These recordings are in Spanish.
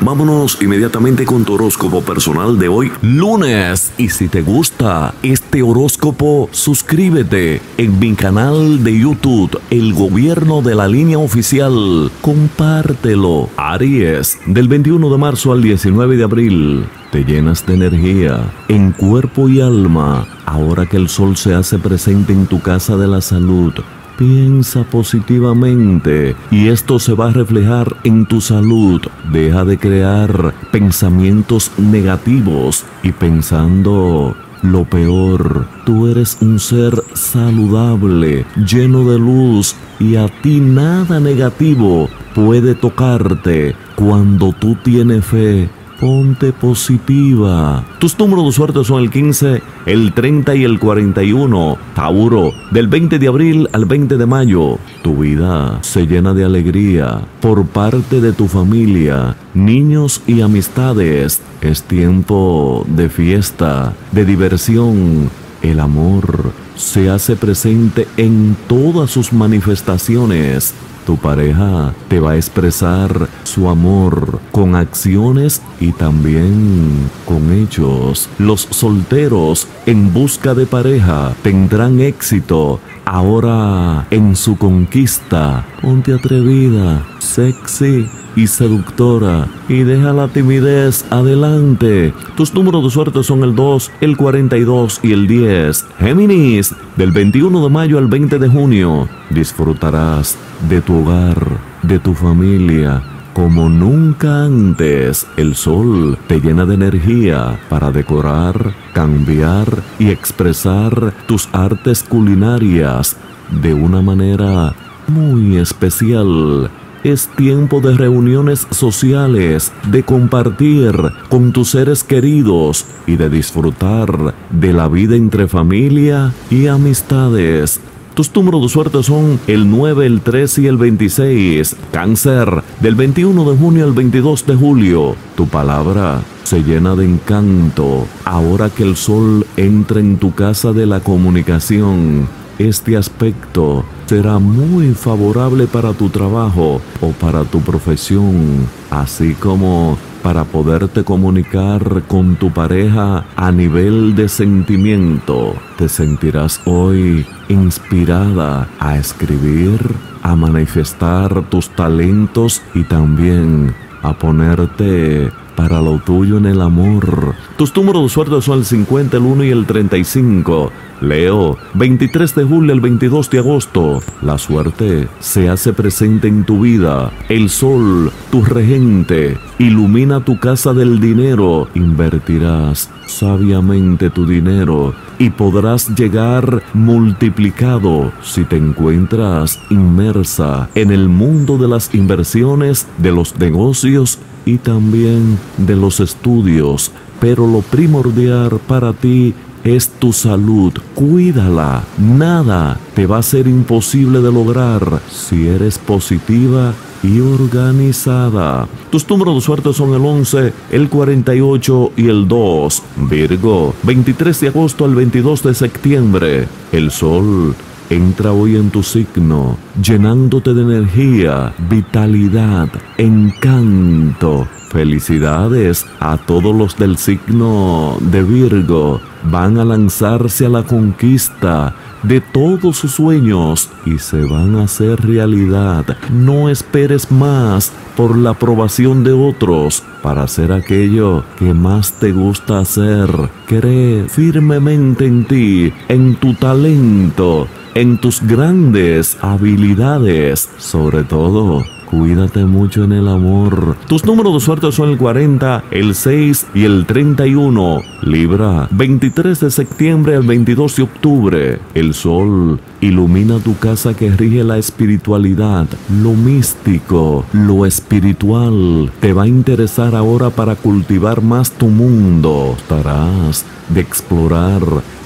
Vámonos inmediatamente con tu horóscopo personal de hoy, lunes. Y si te gusta este horóscopo, suscríbete en mi canal de YouTube, El Gobierno de la Línea Oficial. Compártelo. Aries, del 21 de marzo al 19 de abril. Te llenas de energía en cuerpo y alma ahora que el sol se hace presente en tu casa de la salud Piensa positivamente y esto se va a reflejar en tu salud. Deja de crear pensamientos negativos y pensando lo peor. Tú eres un ser saludable, lleno de luz y a ti nada negativo puede tocarte cuando tú tienes fe Ponte positiva. Tus números de suerte son el 15, el 30 y el 41. Tauro, del 20 de abril al 20 de mayo. Tu vida se llena de alegría por parte de tu familia, niños y amistades. Es tiempo de fiesta, de diversión. El amor se hace presente en todas sus manifestaciones tu pareja te va a expresar su amor con acciones y también con hechos. Los solteros en busca de pareja tendrán éxito ahora en su conquista. Ponte atrevida, sexy y seductora y deja la timidez adelante. Tus números de suerte son el 2, el 42 y el 10. Géminis, del 21 de mayo al 20 de junio, disfrutarás de tu hogar, de tu familia. Como nunca antes, el sol te llena de energía para decorar, cambiar y expresar tus artes culinarias de una manera muy especial. Es tiempo de reuniones sociales, de compartir con tus seres queridos y de disfrutar de la vida entre familia y amistades. Tus números de suerte son el 9, el 13 y el 26. Cáncer, del 21 de junio al 22 de julio. Tu palabra se llena de encanto ahora que el sol entra en tu casa de la comunicación este aspecto será muy favorable para tu trabajo o para tu profesión, así como para poderte comunicar con tu pareja a nivel de sentimiento. Te sentirás hoy inspirada a escribir, a manifestar tus talentos y también a ponerte para lo tuyo en el amor. Tus números de suerte son el 50, el 1 y el 35. Leo, 23 de julio al 22 de agosto. La suerte se hace presente en tu vida. El sol, tu regente, ilumina tu casa del dinero. Invertirás sabiamente tu dinero y podrás llegar multiplicado si te encuentras inmersa en el mundo de las inversiones, de los negocios y también de los estudios. Pero lo primordial para ti es tu salud. Cuídala. Nada te va a ser imposible de lograr si eres positiva y organizada. Tus números de suerte son el 11, el 48 y el 2. Virgo, 23 de agosto al 22 de septiembre. El sol entra hoy en tu signo, llenándote de energía, vitalidad, encanto. Felicidades a todos los del signo de Virgo. Van a lanzarse a la conquista de todos sus sueños y se van a hacer realidad. No esperes más por la aprobación de otros para hacer aquello que más te gusta hacer. Cree firmemente en ti, en tu talento en tus grandes habilidades, sobre todo Cuídate mucho en el amor. Tus números de suerte son el 40, el 6 y el 31. Libra, 23 de septiembre al 22 de octubre. El sol ilumina tu casa que rige la espiritualidad, lo místico, lo espiritual. Te va a interesar ahora para cultivar más tu mundo. Estarás de explorar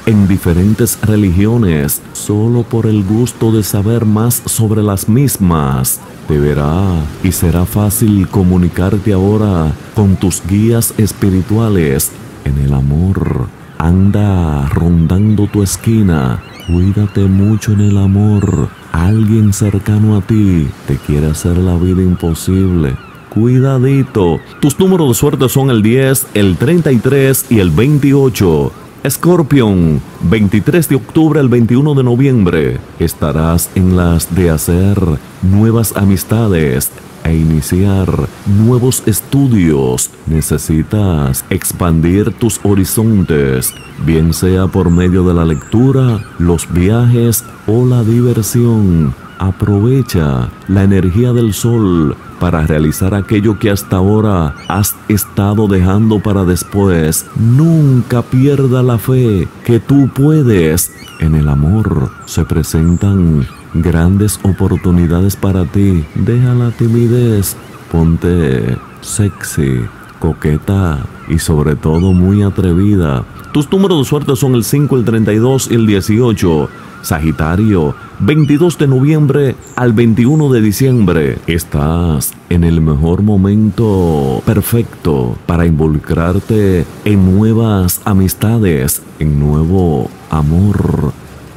en diferentes religiones solo por el gusto de saber más sobre las mismas. Te verá y será fácil comunicarte ahora con tus guías espirituales en el amor. Anda rondando tu esquina. Cuídate mucho en el amor. Alguien cercano a ti te quiere hacer la vida imposible Cuidadito. Tus números de suerte son el 10, el 33 y el 28. Scorpion, 23 de octubre al 21 de noviembre. Estarás en las de hacer nuevas amistades e iniciar nuevos estudios. Necesitas expandir tus horizontes, bien sea por medio de la lectura, los viajes o la diversión. Aprovecha la energía del sol para realizar aquello que hasta ahora has estado dejando para después. Nunca pierda la fe que tú puedes. En el amor se presentan grandes oportunidades para ti. Deja la timidez, ponte sexy, coqueta y sobre todo muy atrevida. Tus números de suerte son el 5, el 32 y el 18. Sagitario, 22 de noviembre al 21 de diciembre. Estás en el mejor momento perfecto para involucrarte en nuevas amistades, en nuevo amor.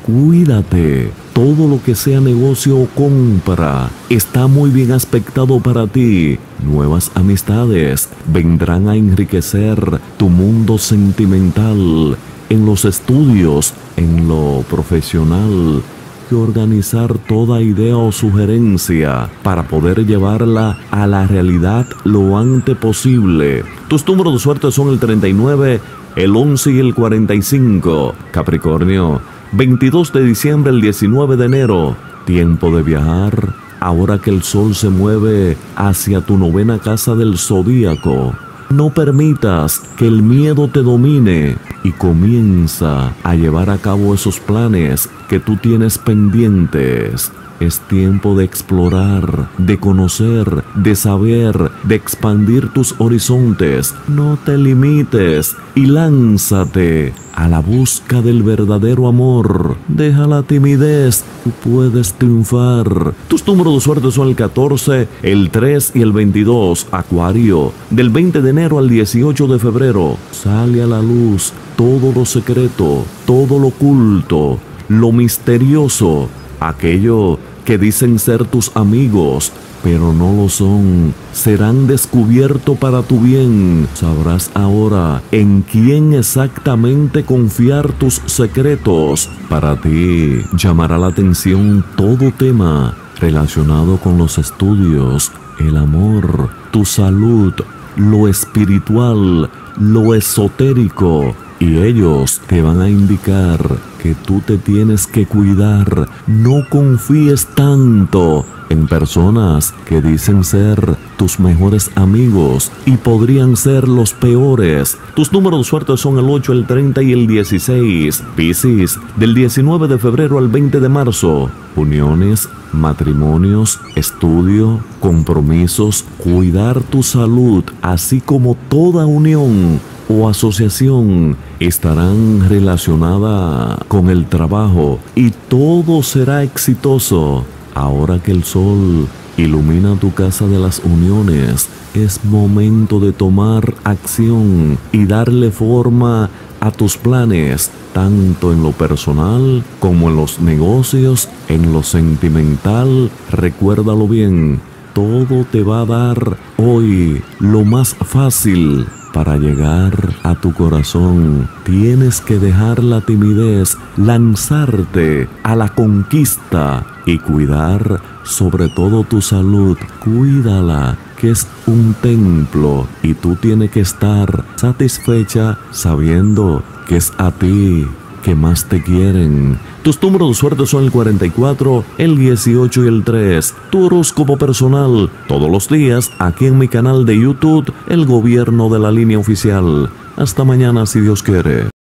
Cuídate. Todo lo que sea negocio o compra está muy bien aspectado para ti. Nuevas amistades vendrán a enriquecer tu mundo sentimental en los estudios, en lo profesional, que organizar toda idea o sugerencia para poder llevarla a la realidad lo antes posible. Tus números de suerte son el 39, el 11 y el 45. Capricornio, 22 de diciembre, el 19 de enero. Tiempo de viajar. Ahora que el sol se mueve hacia tu novena casa del zodíaco no permitas que el miedo te domine y comienza a llevar a cabo esos planes que tú tienes pendientes. Es tiempo de explorar, de conocer, de saber, de expandir tus horizontes. No te limites y lánzate a la busca del verdadero amor. Deja la timidez, tú puedes triunfar. Tus números de suerte son el 14, el 3 y el 22, Acuario. Del 20 de enero al 18 de febrero, sale a la luz todo lo secreto, todo lo oculto, lo misterioso aquello que dicen ser tus amigos, pero no lo son, serán descubiertos para tu bien. Sabrás ahora en quién exactamente confiar tus secretos. Para ti llamará la atención todo tema relacionado con los estudios, el amor, tu salud, lo espiritual, lo esotérico, y ellos te van a indicar que tú te tienes que cuidar. No confíes tanto en personas que dicen ser tus mejores amigos y podrían ser los peores. Tus números de suerte son el 8, el 30 y el 16. Piscis, del 19 de febrero al 20 de marzo. Uniones, matrimonios, estudio, compromisos, cuidar tu salud, así como toda unión o asociación estarán relacionada con el trabajo y todo será exitoso. Ahora que el sol ilumina tu casa de las uniones, es momento de tomar acción y darle forma a tus planes, tanto en lo personal como en los negocios, en lo sentimental. Recuérdalo bien, todo te va a dar hoy lo más fácil para llegar a tu corazón tienes que dejar la timidez, lanzarte a la conquista y cuidar sobre todo tu salud. Cuídala, que es un templo y tú tienes que estar satisfecha sabiendo que es a ti que más te quieren. Tus números de suerte son el 44, el 18 y el 3. Tu horóscopo personal, todos los días, aquí en mi canal de YouTube, El Gobierno de la Línea Oficial. Hasta mañana si Dios quiere.